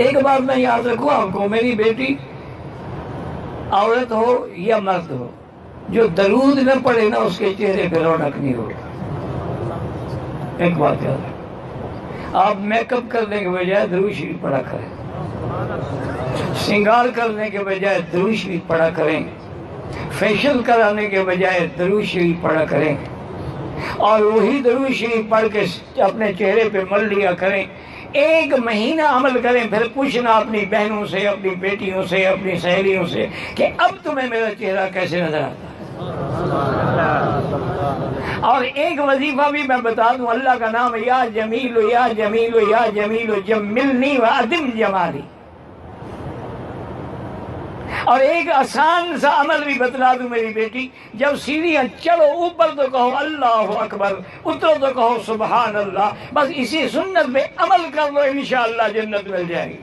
एक बात मैं याद रखूँ, आपको मेरी बेटी, औरत हो या मर्द हो, जो दरूद न पड़े ना उसके चेहरे पर रौनक नहीं होगा एक बात याद आप मेकअप करने के बजाय दरूद शरीफ पढ़ा करें। श्रृंगार करने के बजाय दरूद शरीफ पढ़ा करें। फ़ैशन कराने के बजाय दरूद शरीफ पढ़ा करें। और वही दरूद शरीफ पढ़ के अपने चेहरे पे मल लिया करें। एक महीना अमल करें, फिर पूछना अपनी बहनों से, अपनी बेटियों से, अपनी सहेलियों से कि अब तुम्हें मेरा चेहरा कैसे नज़र आता है? और एक वजीफा भी मैं बता दूँ, अल्लाह का नाम या जमील या जमीलो या जमील जमिलनी व अदिम जमाली और एक आसान सा अमल भी बतला दूँ मेरी बेटी। जब सीढ़ियाँ चलो ऊपर तो कहो, अल्लाह अकबर। उतरो तो कहो सुबहान अल्लाह बस इसी सुन्नत में अमल कर लो इन जन्नत मिल जाएगी।